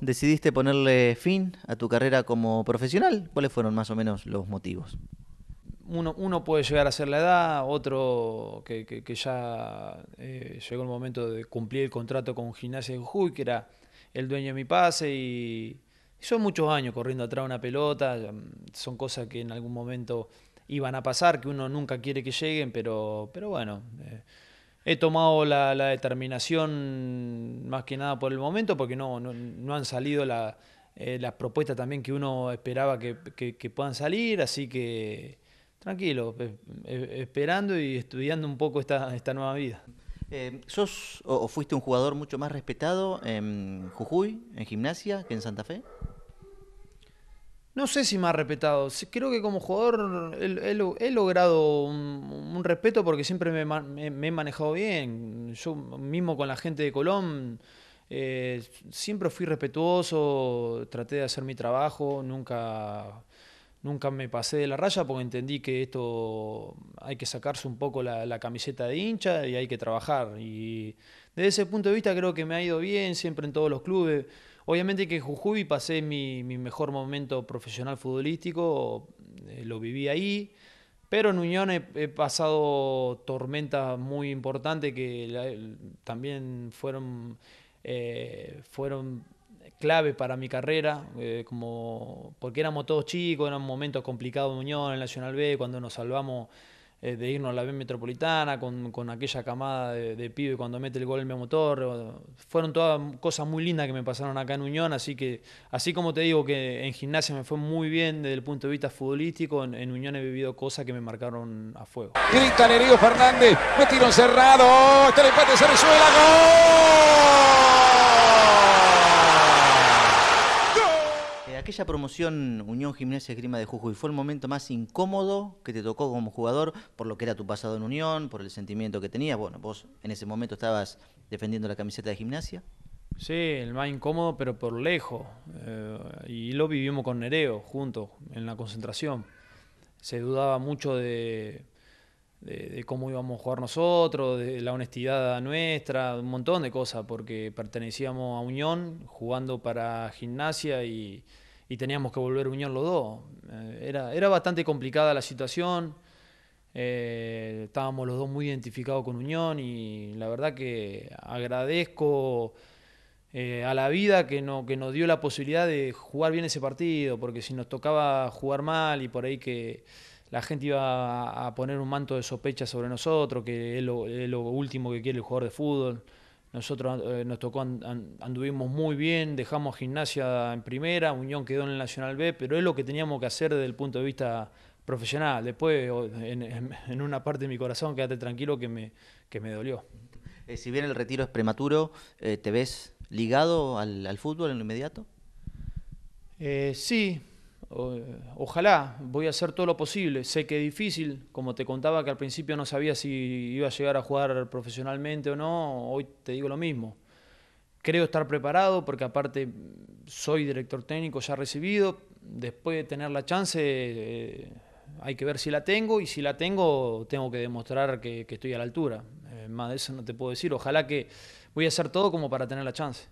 Decidiste ponerle fin a tu carrera como profesional. ¿Cuáles fueron más o menos los motivos? Uno, puede llegar a ser la edad, otro que, ya eh, llegó el momento de cumplir el contrato con Gimnasia de Jujuy, que era el dueño de mi pase, y, son muchos años corriendo atrás una pelota, son cosas que en algún momento iban a pasar, que uno nunca quiere que lleguen, pero, pero bueno, eh, he tomado la, determinación más que nada por el momento, porque no, no, no han salido la- eh, las propuestas también que uno esperaba que, puedan salir, así que tranquilo, eh, esperando y estudiando un poco esta, esta nueva vida. Eh, ¿Sos o fuiste un jugador mucho más respetado en Jujuy, en gimnasia, que en Santa Fe? No sé si más respetado. Sí, Creo que como jugador he, he lo- he logrado un, respeto porque siempre me, me- me he manejado bien. Yo mismo con la gente de Colón eh, siempre fui respetuoso, traté de hacer mi trabajo, nunca, nunca me pasé de la raya porque entendí que esto hay que sacarse un poco la camiseta de hincha y hay que trabajar. Y desde ese punto de vista creo que me ha ido bien siempre en todos los clubes. Obviamente que Jujuy pasé mi, mejor momento profesional futbolístico, eh, lo viví ahí, pero en Unión he, pasado tormentas muy importantes que también fueron, eh, fueron clave para mi carrera, eh, como, porque éramos todos chicos, eran momentos complicados en Unión, en Nacional B, cuando nos salvamos eh, de irnos a la B Metropolitana, con, con aquella camada de, de pibe cuando mete el gol el Memo Torre. Fueron todas cosas muy lindas que me pasaron acá en Unión, así que, así como te digo que en gimnasia me fue muy bien desde el punto de vista futbolístico, en, Unión he vivido cosas que me marcaron a fuego. Grita Nerio Fernández. Me tiro cerrado. Está el empate Venezuela. ¡Gol! Eh, aquella promoción Unión Gimnasia Esgrima de Jujuy fue el momento más incómodo que te tocó como jugador por lo que era tu pasado en Unión, por el sentimiento que tenías. Bueno, vos en ese momento estabas defendiendo la camiseta de gimnasia. Sí, el más incómodo, pero por lejos. Eh, y lo vivimos con Nereo, juntos, en la concentración. Se dudaba mucho de, de- de cómo íbamos a jugar nosotros, de la honestidad nuestra, un montón de cosas, porque pertenecíamos a Unión, jugando para gimnasia y, y teníamos que volver a Unión los dos. Eh, era, era bastante complicada la situación. Eh, estábamos los dos muy identificados con Unión y la verdad que agradezco eh, a la vida que, no, que nos dio la posibilidad de jugar bien ese partido, porque si nos tocaba jugar mal y por ahí que la gente iba a, a poner un manto de sospecha sobre nosotros, que es lo, es lo último que quiere el jugador de fútbol. Nosotros eh, nos tocó, and- and- anduvimos muy bien, dejamos gimnasia en primera, Unión quedó en el Nacional B, pero es lo que teníamos que hacer desde el punto de vista profesional. Después, en, una parte de mi corazón, quédate tranquilo que me, que me dolió. Eh, si bien el retiro es prematuro, eh, ¿te ves ligado al, al fútbol en lo inmediato? Eh, sí, ojalá, voy a hacer todo lo posible. Sé que es difícil, como te contaba que al principio no sabía si iba a llegar a jugar profesionalmente o no, hoy te digo lo mismo. Creo estar preparado porque aparte soy director técnico ya recibido, después de tener la chance eh, hay que ver si la tengo y si la tengo tengo que demostrar que, que estoy a la altura. Eh, más de eso no te puedo decir, ojalá que voy a hacer todo como para tener la chance.